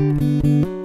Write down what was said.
Música